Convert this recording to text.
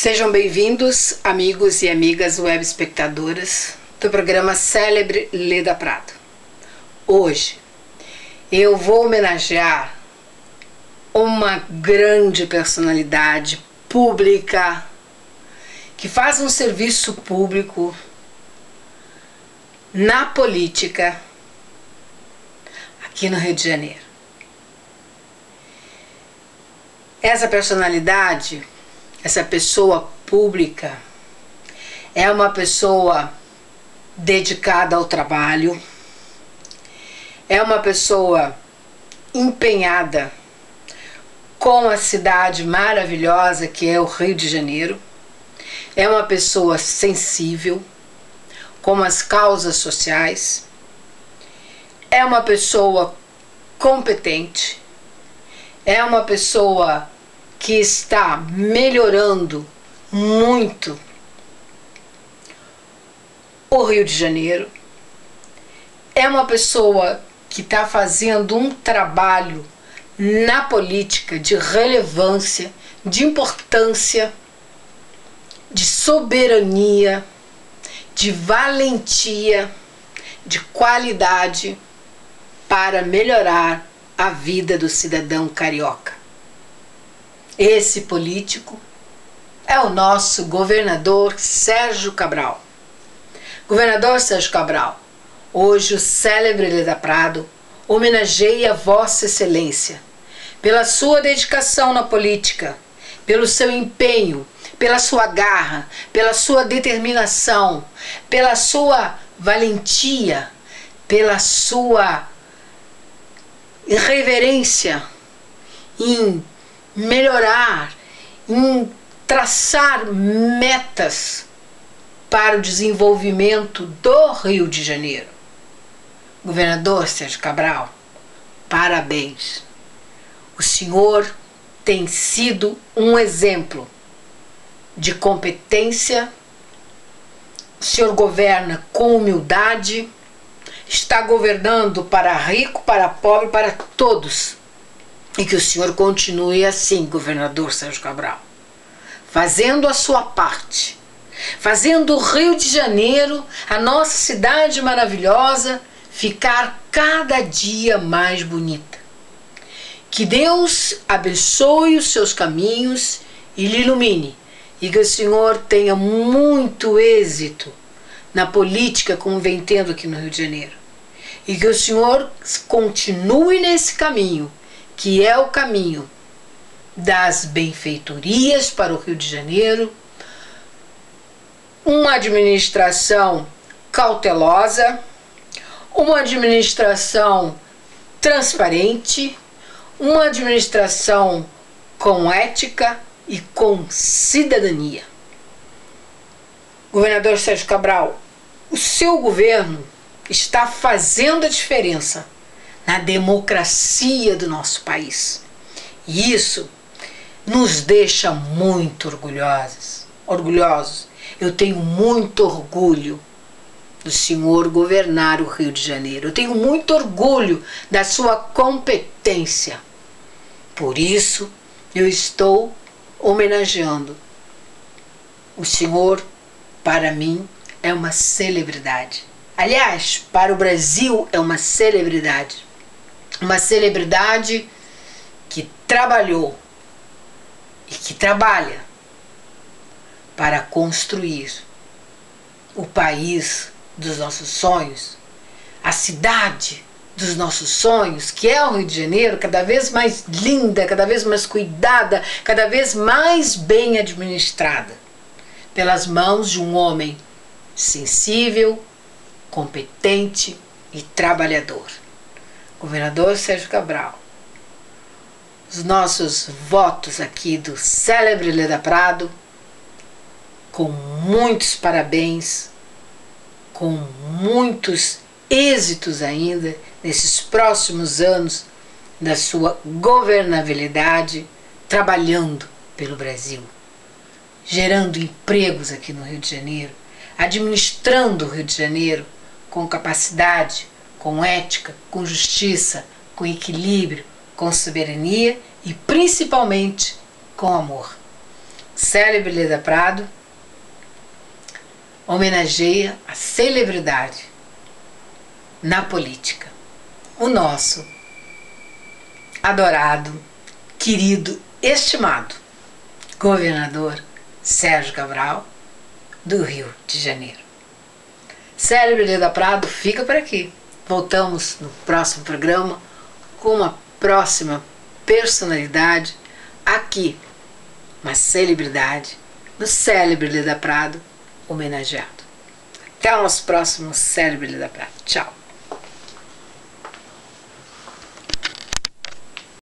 Sejam bem-vindos, amigos e amigas web espectadoras do programa Célebre Leda Prado. Hoje eu vou homenagear uma grande personalidade pública que faz um serviço público na política aqui no Rio de Janeiro. Essa personalidade, essa pessoa pública, é uma pessoa dedicada ao trabalho, é uma pessoa empenhada com a cidade maravilhosa que é o Rio de Janeiro, é uma pessoa sensível com as causas sociais, é uma pessoa competente, é uma pessoa que está melhorando muito o Rio de Janeiro, é uma pessoa que está fazendo um trabalho na política de relevância, de importância, de soberania, de valentia, de qualidade para melhorar a vida do cidadão carioca. Esse político é o nosso governador Sérgio Cabral. Governador Sérgio Cabral, hoje o célebre Leda Prado homenageia Vossa Excelência pela sua dedicação na política, pelo seu empenho, pela sua garra, pela sua determinação, pela sua valentia, pela sua reverência em melhorar, em traçar metas para o desenvolvimento do Rio de Janeiro. Governador Sérgio Cabral, parabéns. O senhor tem sido um exemplo de competência. O senhor governa com humildade está governando para rico, para pobre, para todos. E que o senhor continue assim, governador Sérgio Cabral, fazendo a sua parte, fazendo o Rio de Janeiro, a nossa cidade maravilhosa, ficar cada dia mais bonita. Que Deus abençoe os seus caminhos e lhe ilumine, e que o senhor tenha muito êxito na política como vem tendo aqui no Rio de Janeiro. E que o Senhor continue nesse caminho, que é o caminho das benfeitorias para o Rio de Janeiro, uma administração cautelosa, uma administração transparente, uma administração com ética e com cidadania. Governador Sérgio Cabral, o seu governo está fazendo a diferença na democracia do nosso país. E isso nos deixa muito orgulhosos. Orgulhosos. Eu tenho muito orgulho do senhor governar o Rio de Janeiro. Eu tenho muito orgulho da sua competência. Por isso, eu estou homenageando o senhor, para mim, é uma celebridade. Aliás, para o Brasil é uma celebridade. Uma celebridade que trabalhou e que trabalha para construir o país dos nossos sonhos, a cidade dos nossos sonhos, que é o Rio de Janeiro, cada vez mais linda, cada vez mais cuidada, cada vez mais bem administrada, pelas mãos de um homem sensível, competente e trabalhador. Governador Sérgio Cabral. Os nossos votos aqui do célebre Leda Prado, com muitos parabéns, com muitos êxitos ainda nesses próximos anos da sua governabilidade, trabalhando pelo Brasil, gerando empregos aqui no Rio de Janeiro, administrando o Rio de Janeiro com capacidade, com ética, com justiça, com equilíbrio, com soberania e principalmente com amor. Célebre Leda Prado homenageia a celebridade na política. O nosso adorado, querido, estimado governador Sérgio Cabral, do Rio de Janeiro. Célebre Leda Prado fica por aqui. Voltamos no próximo programa com uma próxima personalidade aqui, uma celebridade, no Célebre Leda Prado homenageado. Até o nosso próximo Célebre Leda Prado. Tchau.